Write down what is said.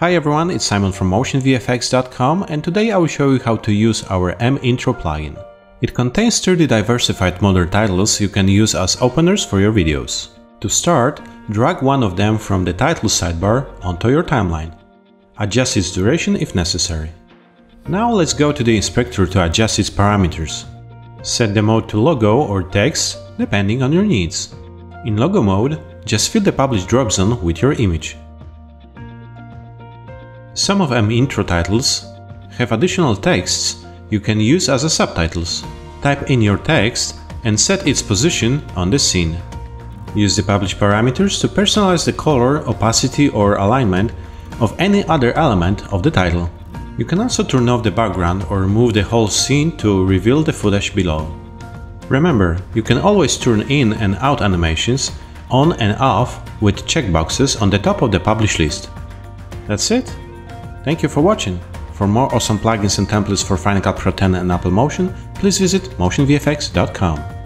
Hi everyone, it's Simon from MotionVFX.com and today I will show you how to use our mIntro plugin. It contains 30 diversified modern titles you can use as openers for your videos. To start, drag one of them from the title sidebar onto your timeline. Adjust its duration if necessary. Now let's go to the inspector to adjust its parameters. Set the mode to logo or text depending on your needs. In logo mode, just fill the publish drop zone with your image. Some of mIntro titles have additional texts you can use as a subtitles. Type in your text and set its position on the scene. Use the publish parameters to personalize the color, opacity or alignment of any other element of the title. You can also turn off the background or move the whole scene to reveal the footage below. Remember, you can always turn in and out animations on and off with checkboxes on the top of the publish list. That's it. Thank you for watching. For more awesome plugins and templates for Final Cut Pro 10 and Apple Motion, please visit motionvfx.com.